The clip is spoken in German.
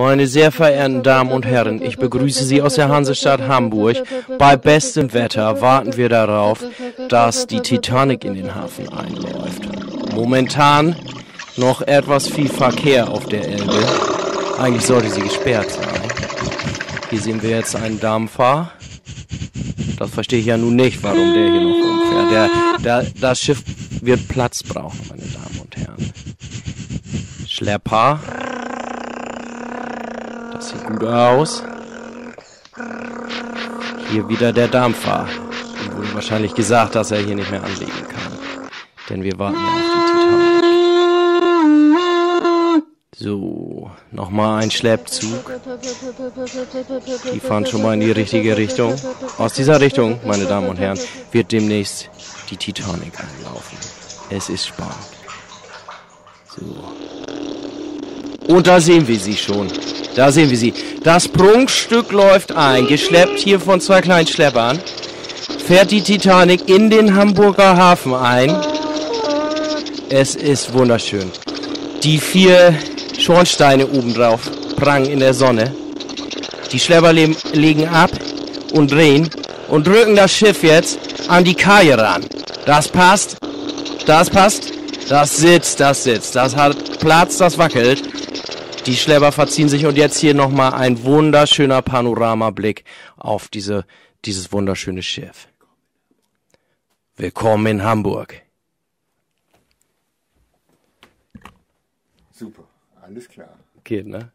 Meine sehr verehrten Damen und Herren, ich begrüße Sie aus der Hansestadt Hamburg. Bei bestem Wetter warten wir darauf, dass die Titanic in den Hafen einläuft. Momentan noch etwas viel Verkehr auf der Elbe. Eigentlich sollte sie gesperrt sein. Hier sehen wir jetzt einen Dampfer. Das verstehe ich ja nun nicht, warum der hier noch rumfährt. Der, der, das Schiff wird Platz brauchen, meine Damen und Herren. Schlepper. Sieht gut aus. Hier wieder der Dampfer. Ihm wurde wahrscheinlich gesagt, dass er hier nicht mehr anlegen kann. Denn wir warten ja auf die Titanic. So, nochmal ein Schleppzug. Die fahren schon mal in die richtige Richtung. Aus dieser Richtung, meine Damen und Herren, wird demnächst die Titanic einlaufen. Es ist spannend. So. Und da sehen wir sie schon. Da sehen wir sie. Das Prunkstück läuft ein, geschleppt hier von zwei kleinen Schleppern. Fährt die Titanic in den Hamburger Hafen ein. Es ist wunderschön. Die vier Schornsteine oben drauf prangen in der Sonne. Die Schlepper le legen ab und drehen und drücken das Schiff jetzt an die Kaje ran. Das passt. Das passt. Das sitzt, das sitzt. Das hat Platz, das wackelt. Die Schlepper verziehen sich und jetzt hier nochmal ein wunderschöner Panoramablick auf diese, dieses wunderschöne Schiff. Willkommen in Hamburg. Super, alles klar. Geht, ne?